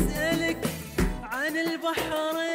أسألك عن البحرين